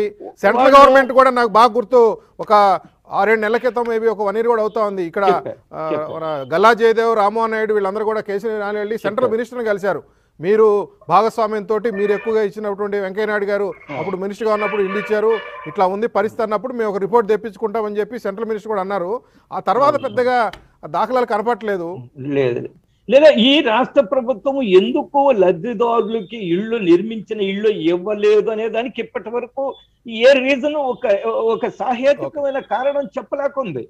ఏంటి central government కూడా నాకు బాగా గుర్తు. ఒక ఆరేడు నెలల క్రితం మేబీ ఒక వన్ ఇయర్ కూడా అవుతా ఉంది. ఇక్కడ గల్లా జయదేవ్ రామ్మోహన్ నాయుడు వీళ్ళందరూ కూడా కేసీఆర్ వెళ్ళి సెంట్రల్ మినిస్టర్ని కలిశారు. మీరు భాగస్వామ్యంతో మీరు ఎక్కువగా ఇచ్చినటువంటి వెంకయ్య నాయుడు గారు అప్పుడు మినిస్టర్గా ఉన్నప్పుడు ఇల్లు ఇచ్చారు. ఇట్లా ఉంది పరిస్థితి అన్నప్పుడు మేము ఒక రిపోర్ట్ తెప్పించుకుంటామని చెప్పి సెంట్రల్ మినిస్టర్ కూడా అన్నారు. ఆ తర్వాత పెద్దగా దాఖలాలు కనపట్లేదు లేదు. లేదా ఈ రాష్ట్ర ప్రభుత్వం ఎందుకు లబ్ధిదారులకి ఇళ్ళు నిర్మించిన ఇళ్ళు ఇవ్వలేదు అనే దానికి ఇప్పటి వరకు ఏ రీజన్ ఒక ఒక సాహేతికమైన కారణం చెప్పలేకుంది.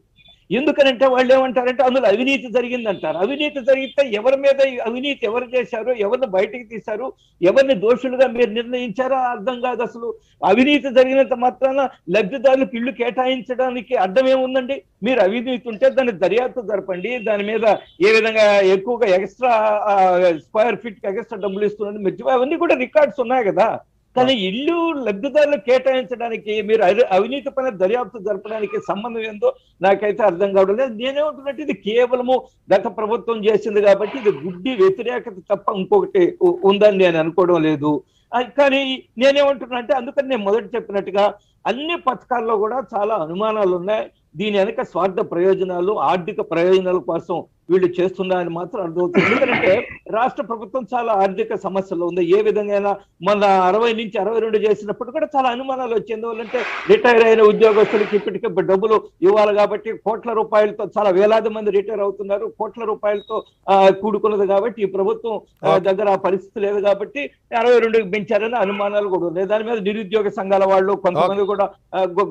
ఎందుకనంటే వాళ్ళు ఏమంటారంటే అందులో అవినీతి జరిగిందంటారు. అవినీతి జరిగితే ఎవరి మీద అవినీతి ఎవరు చేశారు ఎవరిని బయటికి తీశారు ఎవరిని దోషులుగా మీరు నిర్ణయించారో అర్థం కాదు అసలు. అవినీతి జరిగినంత మాత్రాన లబ్ధిదారులకు ఇల్లు కేటాయించడానికి అర్థం ఏముందండి? మీరు అవినీతి ఉంటే దాన్ని దర్యాప్తు జరపండి. దాని మీద ఏ విధంగా ఎక్కువగా ఎక్స్ట్రా స్క్వేర్ ఫీట్ ఎక్స్ట్రా డబ్బులు ఇస్తున్నది మీరు అవన్నీ కూడా రికార్డ్స్ ఉన్నాయి కదా. కానీ ఇల్లు లబ్ధిదారులు కేటాయించడానికి మీరు అవి- అవినీతి పైన దర్యాప్తు జరపడానికి సంబంధం ఏందో నాకైతే అర్థం కావడం లేదు. నేనేమంటున్నట్టు ఇది కేవలము గత ప్రభుత్వం చేసింది కాబట్టి ఇది గుడ్డి వ్యతిరేకత తప్ప ఇంకొకటి ఉందని నేను అనుకోవడం లేదు. కానీ నేనేమంటున్నా అంటే అందుకని నేను మొదట చెప్పినట్టుగా అన్ని పథకాల్లో కూడా చాలా అనుమానాలు ఉన్నాయి దీని వెనక స్వార్థ ప్రయోజనాలు ఆర్థిక ప్రయోజనాల కోసం వీళ్ళు చేస్తున్నారని మాత్రం అర్థమవుతుంది. ఎందుకంటే రాష్ట్ర ప్రభుత్వం చాలా ఆర్థిక సమస్యలు ఉంది. ఏ విధంగా మొన్న అరవై నుంచి అరవై రెండు చేసినప్పుడు కూడా చాలా అనుమానాలు వచ్చాయి ఎందువల్లంటే రిటైర్ అయిన ఉద్యోగస్తులకి ఇప్పటికే డబ్బులు ఇవ్వాలి కాబట్టి కోట్ల రూపాయలతో చాలా వేలాది మంది రిటైర్ అవుతున్నారు. కోట్ల రూపాయలతో కూడుకున్నది కాబట్టి ఈ ప్రభుత్వం దగ్గర ఆ పరిస్థితి లేదు కాబట్టి అరవై రెండుకి పెంచారని అనుమానాలు కూడా ఉన్నాయి. దాని మీద నిరుద్యోగ సంఘాల వాళ్ళు కొంతమంది కూడా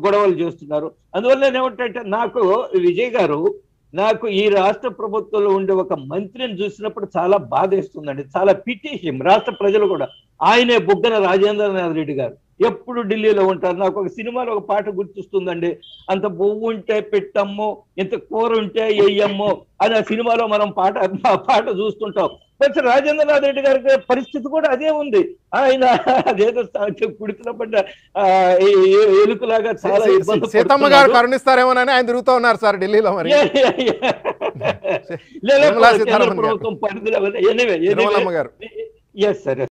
గొడవలు చేస్తున్నారు. అందువల్ల ఏమంటే నాకు విజయ్ గారు నాకు ఈ రాష్ట్ర ప్రభుత్వంలో ఉండే ఒక మంత్రిని చూసినప్పుడు చాలా బాధేస్తుందండి. చాలా పిటిషం రాష్ట్ర ప్రజలు కూడా. ఆయనే బుగ్గన రాజేంద్రనాథ్ రెడ్డి గారు. ఎప్పుడు ఢిల్లీలో ఉంటారు? నాకు ఒక సినిమాలో ఒక పాట గుర్తిస్తుందండి. అంత బొవ్వు ఉంటే పెట్టమ్మో ఇంత కూర ఉంటే ఎయ్యమ్మో అని ఆ సినిమాలో మనం పాట ఆ పాట చూస్తుంటాం. కొంచెం రాజేంద్రనాథ్ రెడ్డి గారి పరిస్థితి కూడా అదే ఉంది. ఆయన అదేదో కుడికిన పడ్డ ఎలుకలాగా చాలా ఇబ్బంది సీతమ్మ గారు కరుణిస్తారేమోనని ఆయన తిరుగుతూ ఉన్నారు సార్ ఢిల్లీలో మరి. ప్రభుత్వం పరిధిలో ఎనివే ఎస్ సరే